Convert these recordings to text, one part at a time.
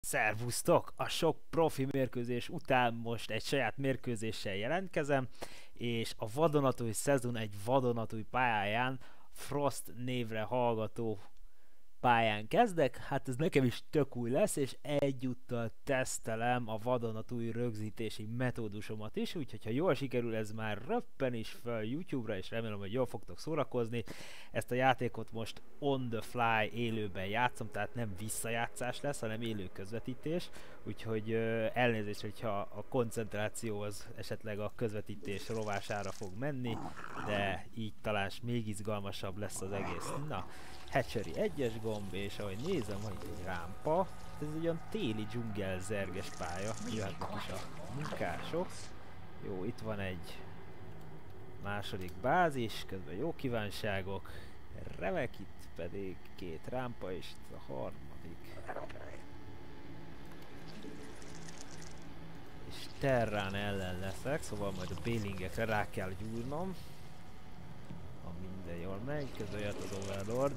Szervusztok! A sok profi mérkőzés után most egy saját mérkőzéssel jelentkezem, és a vadonatúj szezon egy vadonatúj pályáján Frost névre hallgató pályán kezdek, hát ez nekem is tök új lesz, és egyúttal tesztelem a vadonatúj rögzítési metódusomat is, úgyhogy ha jól sikerül, ez már röppen is fel YouTube-ra, és remélem, hogy jól fogtok szórakozni. Ezt a játékot most on the fly élőben játszom, tehát nem visszajátszás lesz, hanem élő közvetítés, úgyhogy elnézést, hogyha a koncentráció az esetleg a közvetítés rovására fog menni, de így talán még izgalmasabb lesz az egész. Na, Hatchery egyes gomb, és ahogy nézem, hogy egy rámpa, ez egy olyan téli dzsungel zerges pálya, jöhetnek is a munkások. Jó, itt van egy második bázis, közben jó kívánságok, remek, itt pedig két rámpa, és itt a harmadik. És Terrán ellen leszek, szóval majd a bélingekre rá kell gyúrnom minden jól megy, közben jött az Overlord.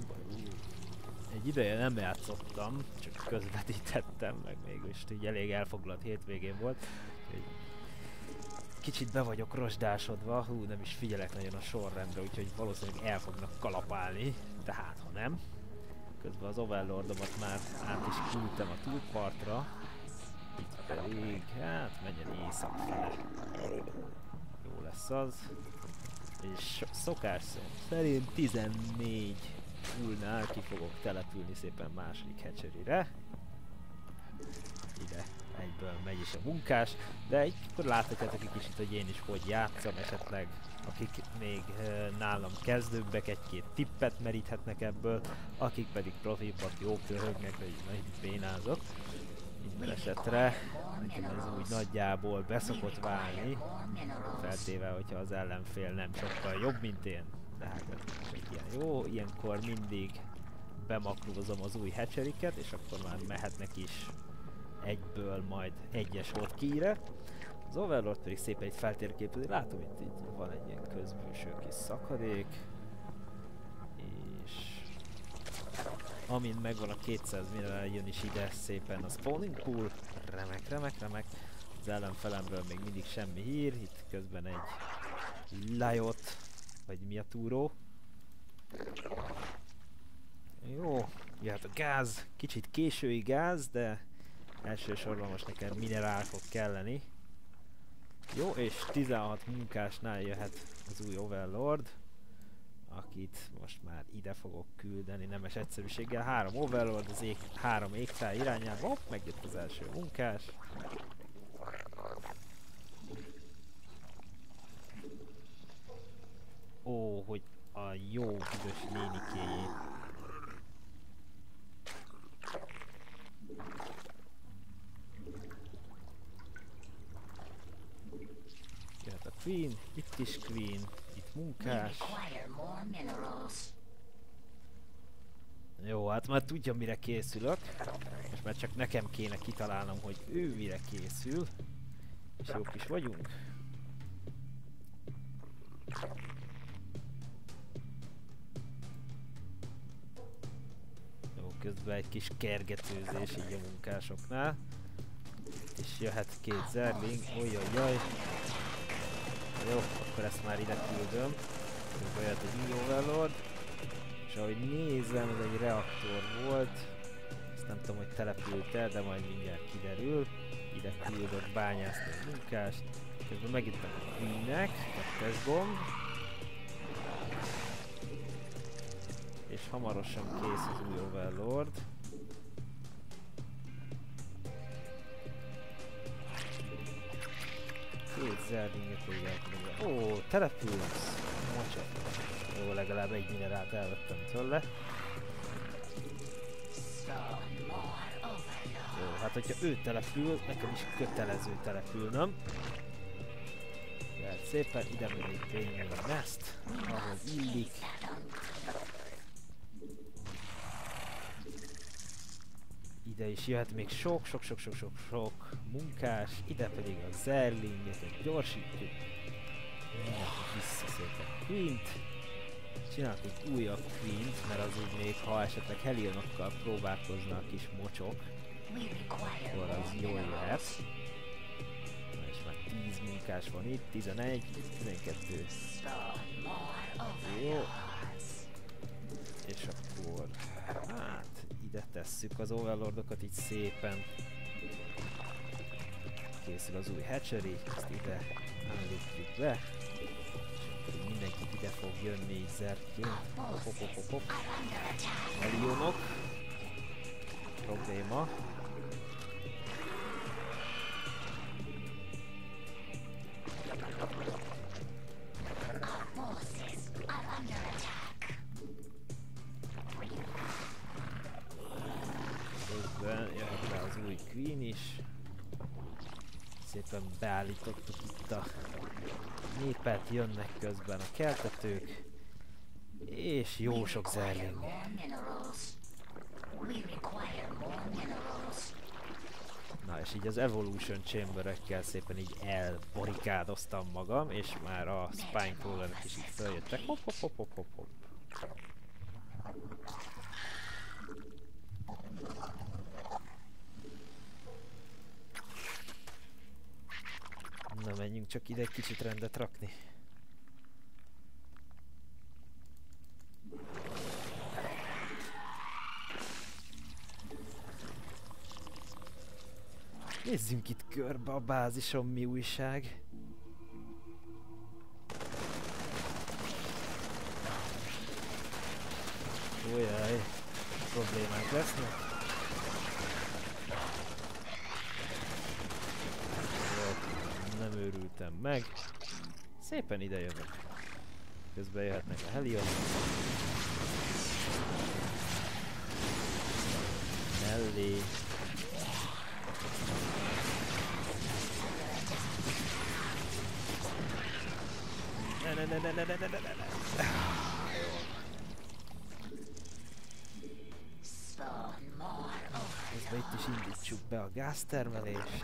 Egy ideje nem játszottam, csak közvetítettem, meg mégis így elég elfoglalt hétvégén volt. Kicsit be vagyok rozsdásodva, hú, nem is figyelek nagyon a sorrendre, úgyhogy valószínűleg el fognak kalapálni, de hát ha nem. Közben az Overlordomat már át is küldtem a túlpartra, itt pedig, hát menjen éjszak fele. Jó lesz az és szokás szerint 14 fullnál ki fogok települni szépen második hatchery-re. Ide egyből megy is a munkás, de így akkor láthatjátok egy kicsit, hogy én is hogy játszom, esetleg akik még nálam kezdőbbek egy-két tippet meríthetnek ebből, akik pedig profibbak, jó köhögnek, hogy nagy bénázok. Minden esetre nekem ez úgy nagyjából beszokott válni, feltéve, hogyha az ellenfél nem sokkal jobb, mint én. De hát ilyen jó, ilyenkor mindig bemaklózom az új hatcheriket, és akkor már mehetnek is egyből majd egyes hotkeyle. Az Overlord pedig szépen itt feltérképezi, látom itt, itt van egy ilyen közbűső kis szakadék, amint megvan a 200 minerál, jön is ide szépen a spawning pool. Remek, remek, remek. Az ellenfelemről még mindig semmi hír, itt közben egy lajot, vagy mi a túró. Jó, jöhet a gáz, kicsit késői gáz, de elsősorban most nekem minerál fog kelleni. Jó, és 16 munkásnál jöhet az új Overlord akit most már ide fogok küldeni nemes egyszerűséggel. Három overlord az ég, három égtár irányába. Hopp, megjött az első munkás. Ó, hogy a jó büdös nénikéjét. Jöhet a Queen, itt is Queen munkás. Jó, hát már tudja mire készülök. Most már csak nekem kéne kitalálnom, hogy ő mire készül. És jók is vagyunk. Közben egy kis kergetőzés így a munkásoknál. És jöhet két zerling, ojjajjaj. Jó, akkor ezt már ide küldöm. Közben jött egy overlord. És ahogy nézem, ez egy reaktor volt. Ezt nem tudom, hogy települt-e, de majd mindjárt kiderül. Ide küldök bányászni a munkást. Közben megint a queen-nek, kettes gomb. És hamarosan kész az új overlord. Két zerdinget még Ó, települsz! Mocsak. Jó, legalább egy minerált elvettem tőle. Jó, hát hogyha ő települ, nekem is kötelező települnöm. Lehet szépen ide még egy a nest, ahogy illik. Ide is jöhet még sok-sok-sok-sok-sok munkás, ide pedig a zerlingeket gyorsítjuk. Vissza szépen Queen-t. Csináltunk újabb Queen-t, mert az úgy még, ha esetleg Helionokkal próbálkoznak a kis mocsok, akkor az jól jöhet. Na és már 10 munkás van itt, 11, 12. Jó. És akkor, tesszük az overlordokat így szépen. Készül az új hatchery, ezt ide állítjuk be. És mindenki ide fog jönni így zerként. Hop, hop, hop, hop. Elionok. Probléma. Szépen beállítottuk itt a népet, jönnek közben a keltetők. És jó sok zerling. Na és így az Evolution Chamberekkel szépen így elborikádoztam magam, és már a Spine Crawlerek is így feljöttek. Hopp, hopp, hopp, hopp, hopp, hopp. Na menjünk csak ide egy kicsit rendet rakni. Nézzünk itt körbe a bázison, mi újság. Ojjaj, problémák lesznek. Jó, nem őrültem meg. Szépen ide jövök. Közben jöhetnek a Helion. Mellé. Ne, ne, ne, ne, ne, ne, ne, ne, ne, ne. Közben itt is indítsuk be a gáztermelést.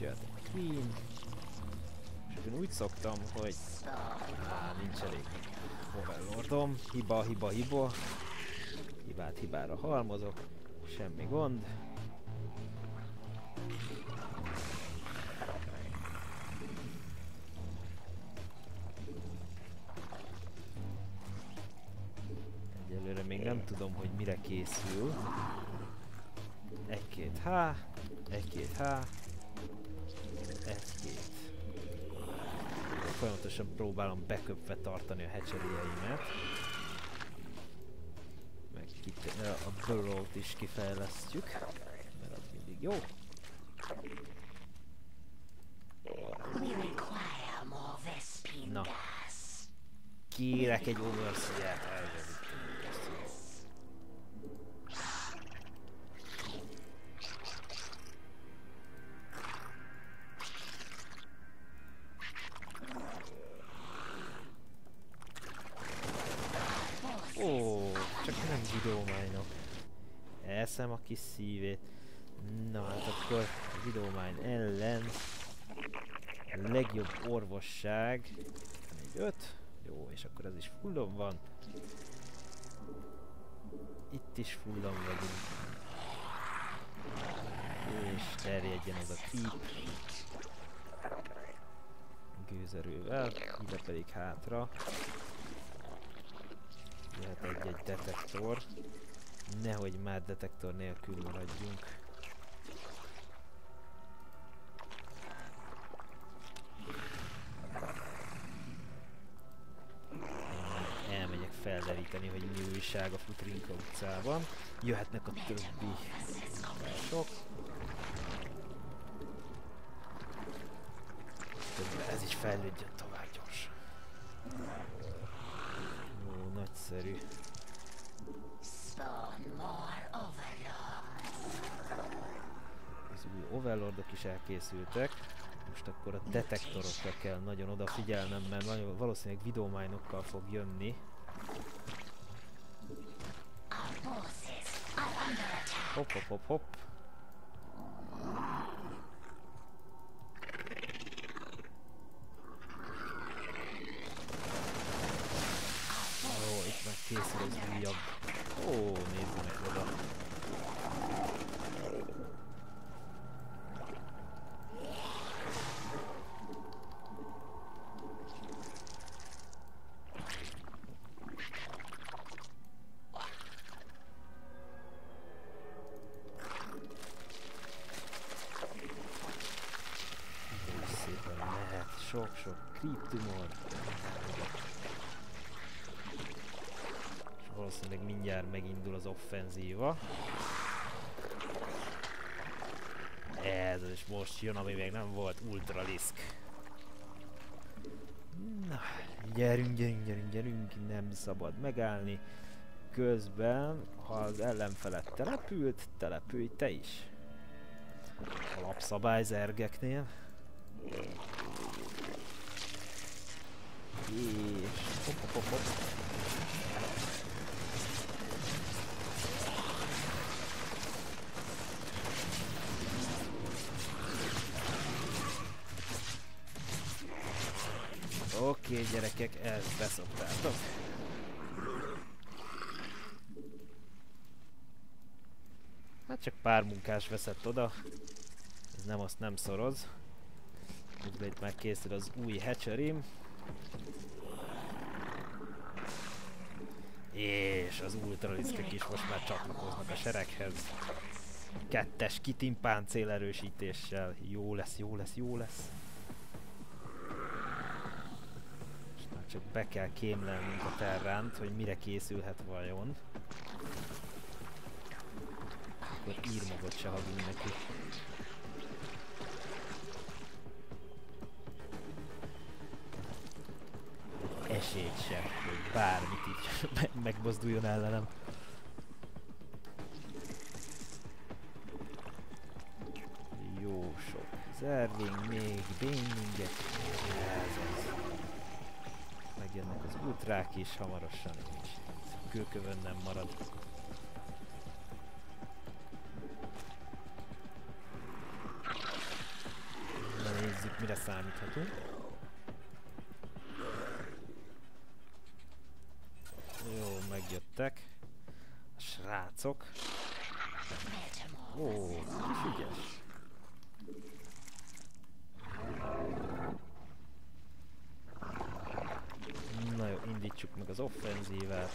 Jöhet a Queen. És én úgy szoktam, hogy... Á, nincs elég Overlordom. Hiba, hiba, hiba. Hibát hibára halmozok. Semmi gond. Egyelőre még nem tudom, hogy mire készül. Egy-két H, egy-két H, egy-két. Folyamatosan próbálom beköpve tartani a hatcheryeimet. Meg a burrow is kifejlesztjük, mert az mindig jó. Na. Kérek egy overseer-t, videómányok. Elszem a kis szívét. Na hát akkor a videómány ellen legjobb orvosság. Még öt. Jó, és akkor ez is fullon van. Itt is fullon vagyunk. És terjedjen az a keep. Gőzerővel, ide pedig hátra. Jöhet egy-egy detektor. Nehogy már detektor nélkül maradjunk. Elmegyek felderíteni, hogy mi újság a Futrinka utcában. Jöhetnek a többi sok. Ez is fejlődjön overlordok is elkészültek. Most akkor a detektorokra kell nagyon odafigyelnem, mert nagyon valószínűleg videómájnokkal fog jönni. Hopp, hopp, hopp, hopp. Ó, itt már készül az újabb. Ó, Creep tumor. És valószínűleg mindjárt megindul az offenzíva. Ez is most jön, ami még nem volt, Ultralisk. Na, gyerünk, gyerünk, gyerünk, gyerünk, nem szabad megállni. Közben, ha az ellenfelet települt, települj te is. Alapszabály zergeknél. És hop, hop, hop, hop. Oké okay, gyerekek, ezt beszoktátok. Hát csak pár munkás veszett oda. Ez nem azt nem szoroz. Úgyhogy itt már készül az új hatcherim. És az ultraliszkek is most már csatlakoznak a sereghez. Kettes kitimpán célerősítéssel. Jó lesz, jó lesz, jó lesz. És már csak be kell kémlelnünk a terránt, hogy mire készülhet vajon. Akkor írmogot se hagyunk neki. Esélyt sem, hogy bármit így me megmozduljon ellenem. Jó sok zerving, még bényingek, ez az. Megjönnek az ultrák is hamarosan, és kőkövön nem marad. Na nézzük, mire számíthatunk. Jöttek. A srácok. Ó, kis. Na jó, indítsuk meg az offenzívát.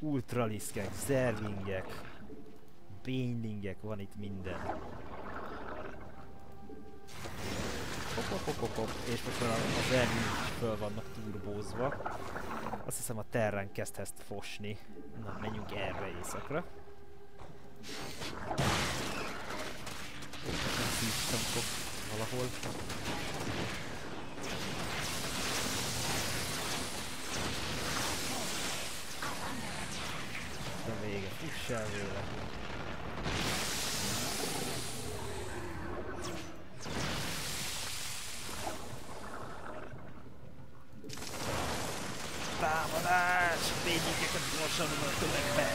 Ultraliszkek, zervingek, bénylingek, van itt minden. Hop, hop, hop, hop, hop. És most már a zerving is föl vannak turbózva. Azt hiszem a terrán kezd ezt fosni. Na, menjünk erre éjszakra. Nem valahol. Vége, fuss el vele. Támadás! Lényegeket gyorsan a tömegbe!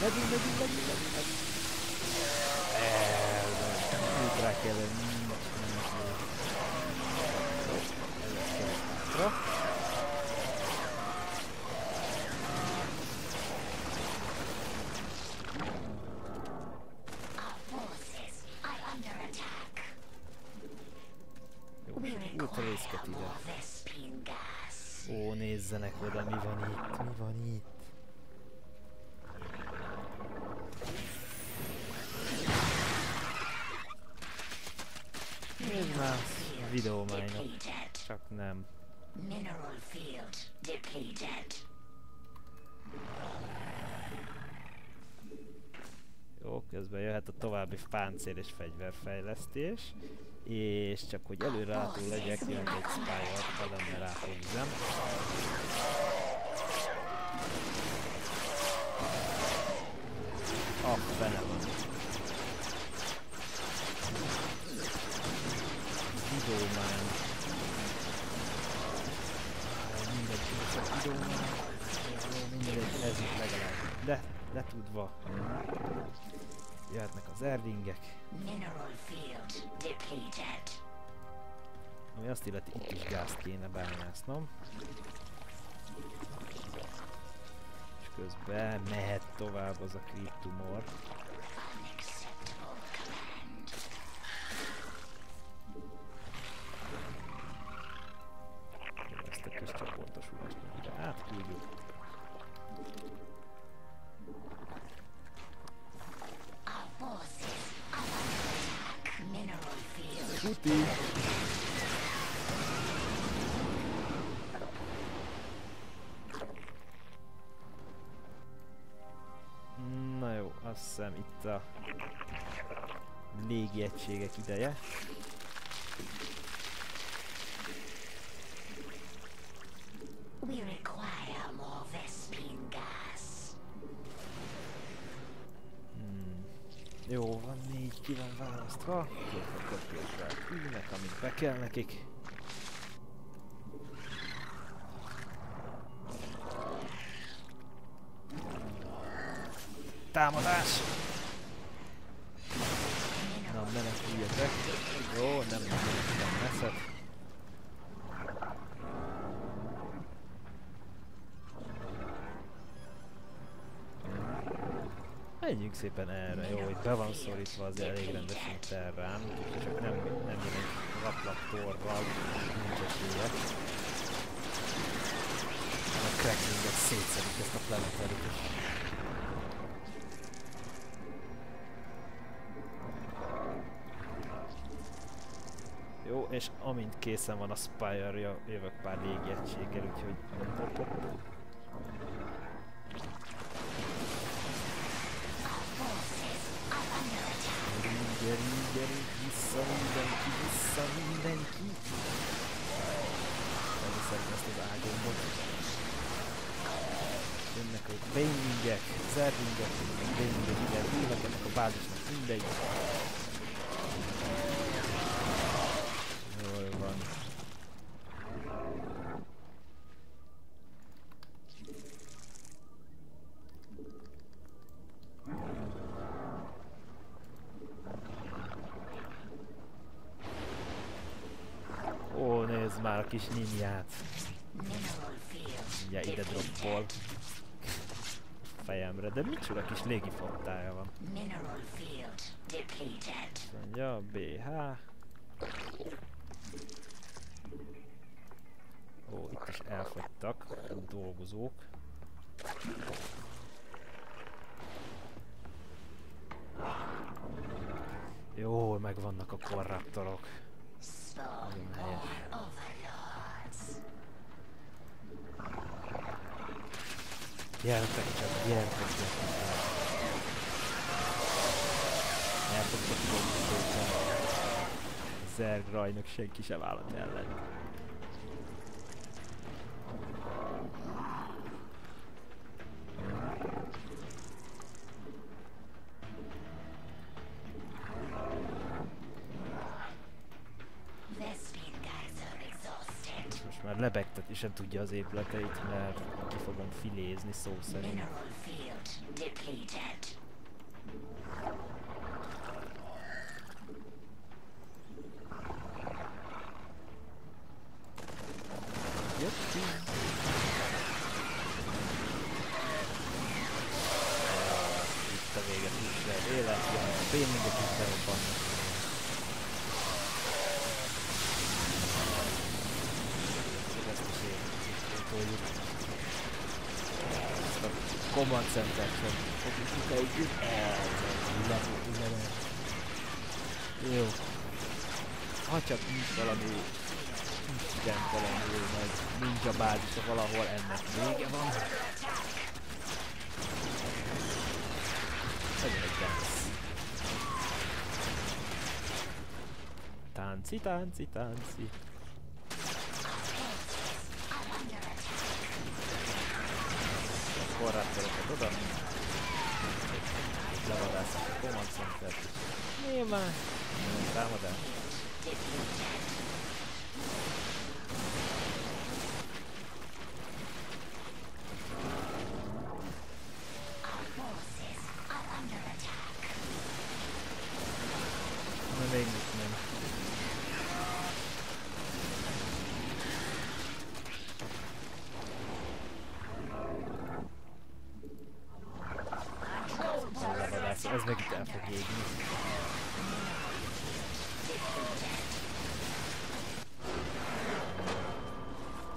Megyünk, megyünk, megyünk, megyünk, megyünk! El, úgy rá kell lenni, nincs, nincs, oda, mi van itt, mi van itt. Nézd már, videómájnak. Csak nem. Mineral field depleted. Jó, közben jöhet a további páncél és fegyverfejlesztés és csak hogy előrelátó legyek, jön egy spire ha lenne rá hozzám. A fene van. Videómán. Mindegy, csak videómán. Mindegy, ez itt legalább. Le, letudva. Jöhetnek az erdingek. Ami azt illeti, itt is gázt kéne bányásznom. És közben mehet tovább az a creep tumor. Puti! Na jó, azt hiszem itt a légi egységek ideje. We require more Vespine gas. Hmm. Jó, van négy, ki van választva. Két kell nekik. Támadás! Na, meneküljetek. Jó, nem menekültem messzet. Menjünk szépen erre, jó, itt be van szorítva az elég rendesen úgyhogy csak nem, nem jön egy raplaptorral, nincs esélye. A cracklinget szétszedik ezt a planeterit is. Jó, és amint készen van a Spire, jövök pár légiegységgel, úgyhogy hopp, hopp, hopp. Gyerünk, vissza mindenki, vissza mindenki! Elviszem ezt az ágombot. Jönnek a Banelingek, Zerlingek, a Banelingek ide húlnak ennek a bázisnak mindegy. Jól van. Ó, nézd már a kis ninját. Ugye ide droppol. Fejemre, de micsoda kis légiflottája van. Mondja, BH. Ó, itt is elfogytak a dolgozók. Jó, megvannak a korraptorok. Spawn Gyertek csak, gyertek, gyertek. Elfogtok fogni szépen. Zerg rajnok senki sem állat ellen. Lebegtetni sem tudja az épületeit, mert ki fogom filézni szó szerint. Mineral field depleted. Jöttünk! Itt a vége, nincs élet, jön a béningek is berobbannak. Ezt is étoljuk. Ezt a command center sem fogjuk a level. Jó. Ha csak nincs valami istentelenül nagy ninja bázisa valahol, ennek vége van. Legyen egy tánc. Tánci, tánci, tánci. A korráptorokat oda. Levadászok a command center-t is. Nyilván. Nyilván támadás. Our forces are under attack. Na még ez meg itt el fog égni.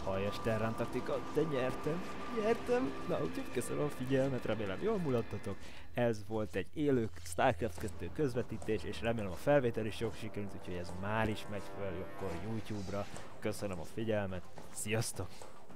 Aljas Terran taktika, de nyertem, nyertem. Na, úgyhogy köszönöm a figyelmet, remélem jól mulattatok. Ez volt egy élő Starcraft 2 közvetítés, és remélem a felvétel is jól sikerült, úgyhogy ez már is megy fel akkor YouTube-ra. Köszönöm a figyelmet, sziasztok!